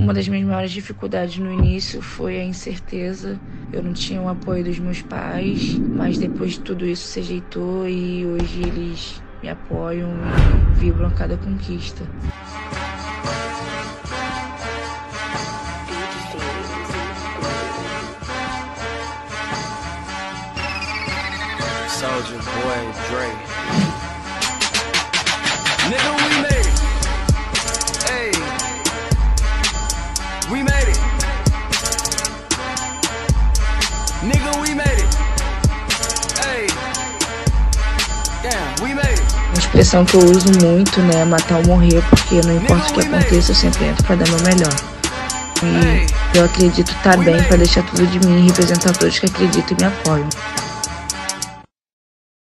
Uma das minhas maiores dificuldades no início foi a incerteza. Eu não tinha o apoio dos meus pais, mas depois de tudo isso se ajeitou e hoje eles me apoiam e vibram cada conquista. Soldier Boy Dre. Uma expressão que eu uso muito, né? Matar ou morrer, porque não importa o que aconteça, eu sempre entro pra dar meu melhor. E eu acredito estar tá bem para deixar tudo de mim e representar todos que acreditam e me apoiam.